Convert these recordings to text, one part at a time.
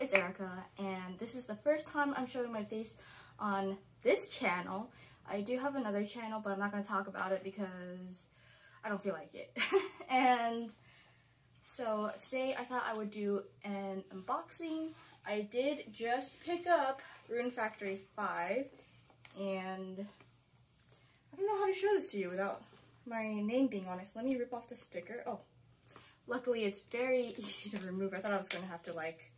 it's Erika, and this is the first time I'm showing my face on this channel. I do have another channel, but I'm not going to talk about it because I don't feel like it. and so today I thought I would do an unboxing. I did just pick up Rune Factory 5, and I don't know how to show this to you without my name being on it. So let me rip off the sticker. Oh, luckily it's very easy to remove. I thought I was going to have to like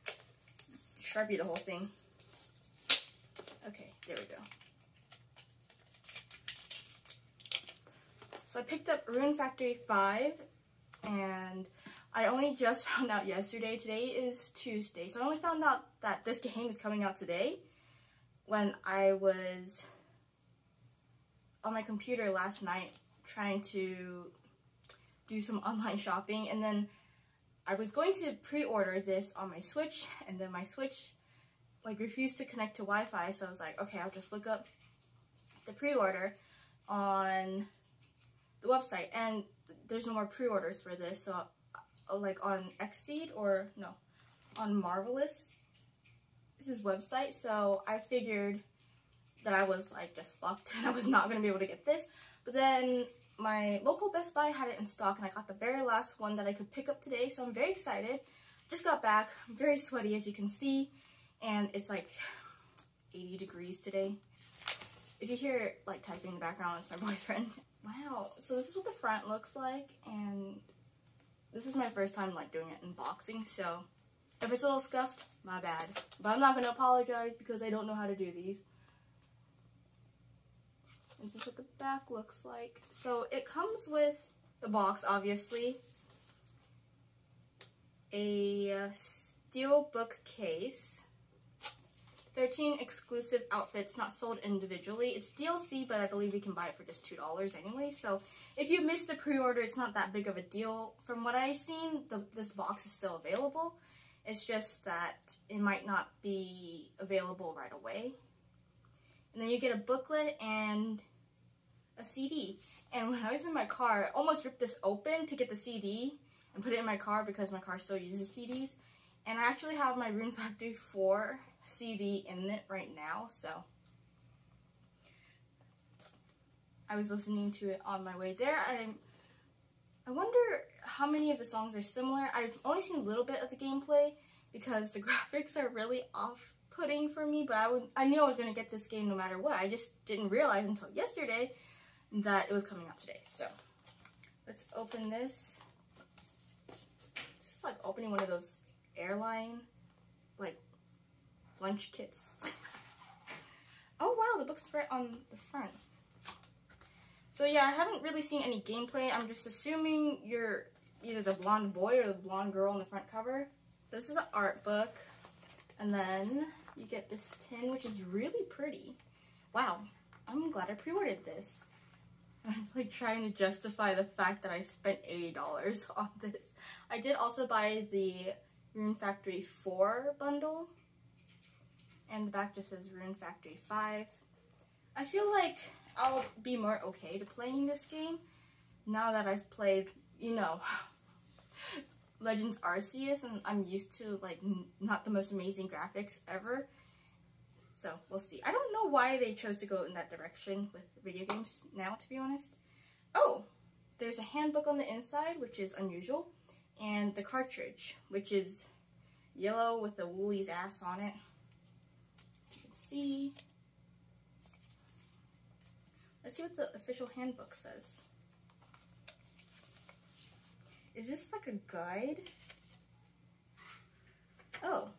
Sharpie the whole thing. Okay, there we go. So I picked up Rune Factory 5 and I only just found out yesterday. Today is Tuesday. So I only found out that this game is coming out today when I was on my computer last night trying to do some online shopping and then I was going to pre-order this on my Switch, and then my Switch like refused to connect to Wi-Fi, so I was like, okay, I'll just look up the pre-order on the website, and there's no more pre-orders for this, so uh, like on Xseed or no, on Marvelous, this is website, so I figured that I was like just fucked and I was not gonna be able to get this, but then my local Best Buy had it in stock and I got the very last one that I could pick up today, so I'm very excited. Just got back, I'm very sweaty as you can see, and it's like 80 degrees today. If you hear like typing in the background, it's my boyfriend. Wow, so this is what the front looks like, and this is my first time like doing it unboxing, so if it's a little scuffed, my bad. But I'm not gonna apologize because I don't know how to do these. This is what the back looks like. So it comes with the box, obviously. A steelbook case. 13 exclusive outfits not sold individually. It's DLC, but I believe you can buy it for just $2 anyway. So if you missed the pre-order, it's not that big of a deal. From what I've seen, the, this box is still available. It's just that it might not be available right away. And then you get a booklet and a CD. And when I was in my car, I almost ripped this open to get the CD and put it in my car because my car still uses CDs. And I actually have my Rune Factory 4 CD in it right now, so I was listening to it on my way there. I, I wonder how many of the songs are similar. I've only seen a little bit of the gameplay because the graphics are really off-putting for me, but I, would, I knew I was going to get this game no matter what. I just didn't realize until yesterday that it was coming out today. So let's open this. Just like opening one of those airline like lunch kits. oh wow, the book's right on the front. So yeah, I haven't really seen any gameplay. I'm just assuming you're either the blonde boy or the blonde girl on the front cover. This is an art book. And then you get this tin, which is really pretty. Wow, I'm glad I pre-ordered this. I'm like trying to justify the fact that I spent $80 on this. I did also buy the Rune Factory 4 bundle. And the back just says Rune Factory 5. I feel like I'll be more okay to playing this game now that I've played, you know, Legends Arceus and I'm used to like not the most amazing graphics ever. So we'll see. I don't know why they chose to go in that direction with video games now, to be honest. Oh, there's a handbook on the inside, which is unusual, and the cartridge, which is yellow with a Wooly's ass on it. You can see. Let's see what the official handbook says. Is this like a guide? Oh.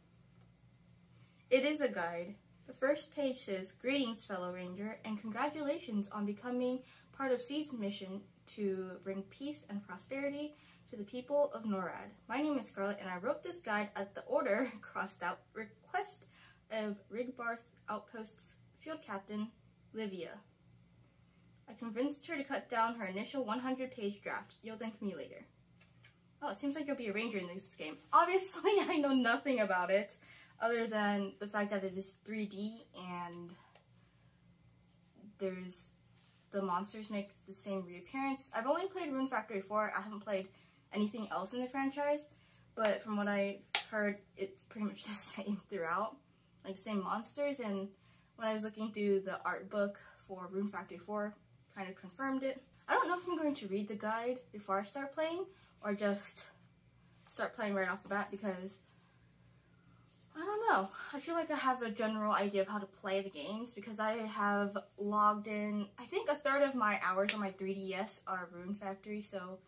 It is a guide. The first page says, Greetings, fellow ranger, and congratulations on becoming part of Seed's mission to bring peace and prosperity to the people of NORAD. My name is Scarlett, and I wrote this guide at the order, crossed out, request of Rigbarth Outpost's field captain, Livia. I convinced her to cut down her initial 100-page draft. You'll thank me later. Oh, it seems like you'll be a ranger in this game. Obviously, I know nothing about it other than the fact that it is 3D and there's the monsters make the same reappearance. I've only played Rune Factory 4. I haven't played anything else in the franchise, but from what I've heard it's pretty much the same throughout, like same monsters. And when I was looking through the art book for Rune Factory 4, kind of confirmed it. I don't know if I'm going to read the guide before I start playing or just start playing right off the bat because I don't know. I feel like I have a general idea of how to play the games because I have logged in, I think a third of my hours on my 3DS are Rune Factory, so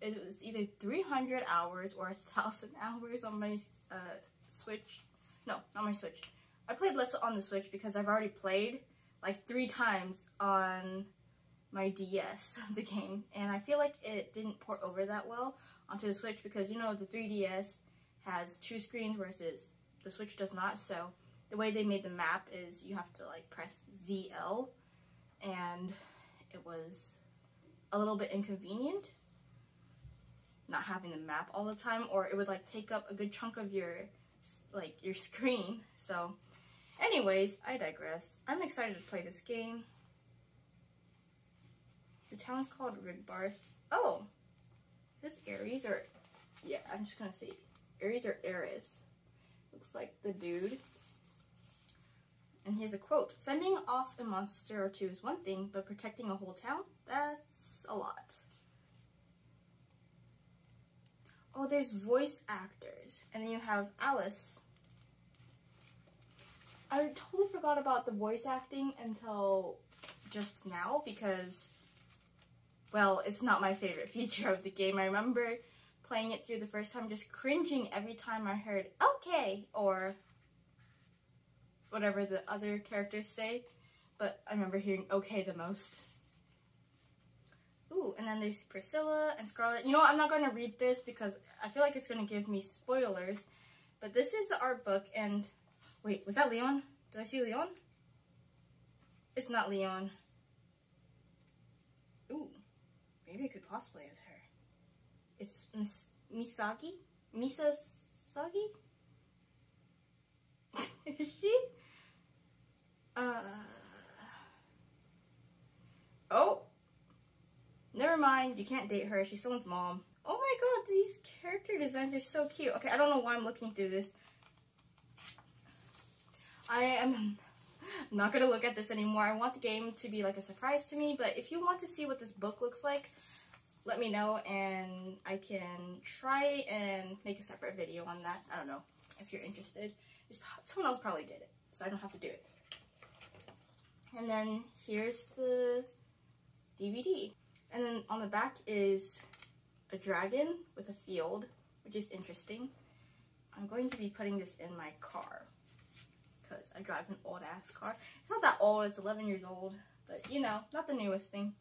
it was either 300 hours or 1,000 hours on my uh, Switch. No, not my Switch. I played less on the Switch because I've already played like three times on my DS, the game, and I feel like it didn't port over that well onto the Switch because, you know, the 3DS has two screens versus the Switch does not, so the way they made the map is you have to, like, press ZL, and it was a little bit inconvenient not having the map all the time or it would like take up a good chunk of your like your screen. So anyways I digress. I'm excited to play this game. The town is called Rigbarth oh! Is this Ares or yeah I'm just gonna say Ares or Ares looks like the dude and here's a quote fending off a monster or two is one thing but protecting a whole town that's a lot Oh, there's voice actors. And then you have Alice. I totally forgot about the voice acting until just now because, well, it's not my favorite feature of the game. I remember playing it through the first time just cringing every time I heard okay or whatever the other characters say. But I remember hearing okay the most. Ooh, and then there's Priscilla and Scarlett. You know what? I'm not going to read this because I feel like it's going to give me spoilers. But this is the art book and... Wait, was that Leon? Did I see Leon? It's not Leon. Ooh, maybe I could cosplay as her. It's Mis Misagi? Misasagi? is she? Uh... Oh! Never mind, you can't date her. She's someone's mom. Oh my god, these character designs are so cute. Okay, I don't know why I'm looking through this. I am not to look at this anymore. I want the game to be like a surprise to me, but if you want to see what this book looks like, let me know and I can try and make a separate video on that. I don't know if you're interested. Someone else probably did it, so I don't have to do it. And then here's the DVD. And then on the back is a dragon with a field, which is interesting. I'm going to be putting this in my car because I drive an old ass car. It's not that old, it's 11 years old, but you know, not the newest thing.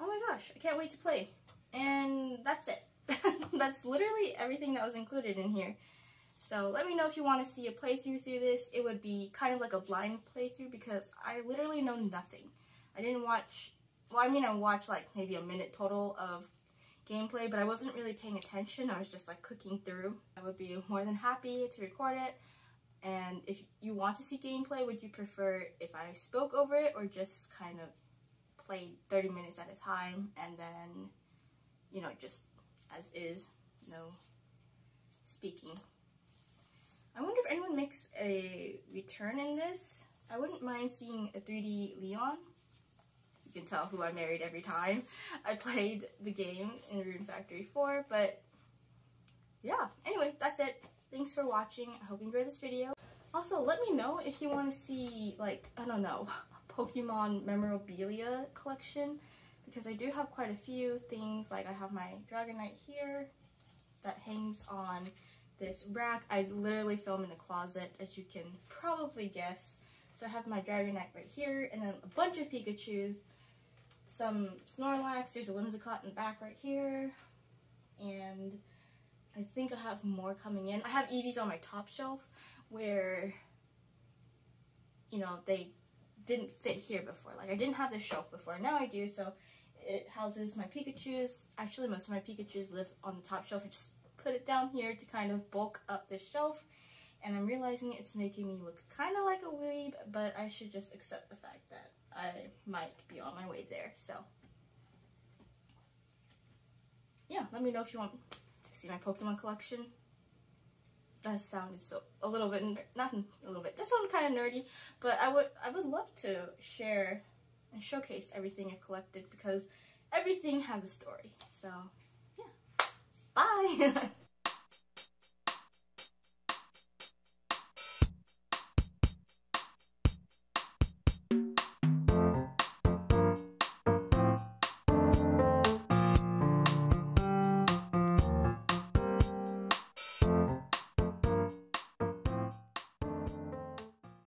Oh my gosh, I can't wait to play. And that's it. that's literally everything that was included in here. So let me know if you want to see a playthrough through this. It would be kind of like a blind playthrough because I literally know nothing. I didn't watch well, I mean, I watched like maybe a minute total of gameplay, but I wasn't really paying attention. I was just like clicking through. I would be more than happy to record it. And if you want to see gameplay, would you prefer if I spoke over it or just kind of played 30 minutes at a time and then, you know, just as is, no speaking. I wonder if anyone makes a return in this. I wouldn't mind seeing a 3D Leon You can tell who I married every time I played the game in Rune Factory 4, but yeah, anyway, that's it. Thanks for watching. I hope you enjoyed this video. Also, let me know if you want to see, like, I don't know, Pokemon memorabilia collection, because I do have quite a few things, like I have my Dragonite here that hangs on this rack. I literally film in a closet, as you can probably guess. So I have my Dragonite right here, and then a bunch of Pikachus, some Snorlax. There's a Whimsicott in the back right here. And I think I have more coming in. I have Eevees on my top shelf where, you know, they didn't fit here before. Like, I didn't have this shelf before. Now I do, so it houses my Pikachus. Actually, most of my Pikachus live on the top shelf. I just put it down here to kind of bulk up the shelf. And I'm realizing it's making me look kind of like a weeb, but I should just accept the fact that I might be on my way there. So, yeah, let me know if you want to see my Pokemon collection. That sounded so a little bit nothing a little bit. That sounded kind of nerdy, but I would I would love to share and showcase everything I've collected because everything has a story. So yeah, bye.